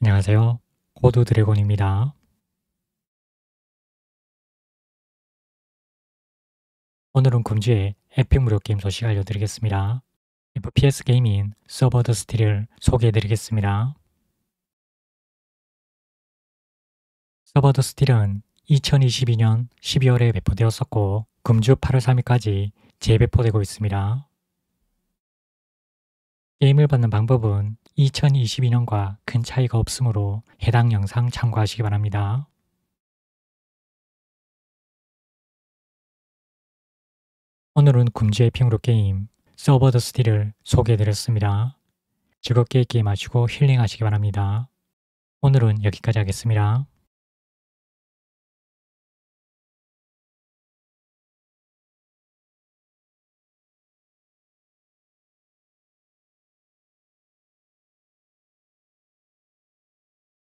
안녕하세요. 고드 드래곤입니다. 오늘은 금주의 에픽 무료 게임 소식 알려드리겠습니다. FPS 게임인 Severed Steel을 소개해드리겠습니다. Severed Steel은 2022년 12월에 배포되었었고 금주 8월 3일까지 재배포되고 있습니다. 게임을 받는 방법은 2022년과 큰 차이가 없으므로 해당 영상 참고하시기 바랍니다. 오늘은 금주의 핑으로 게임 서버 더 스틸을 소개해드렸습니다. 즐겁게 게임하시고 힐링하시기 바랍니다. 오늘은 여기까지 하겠습니다.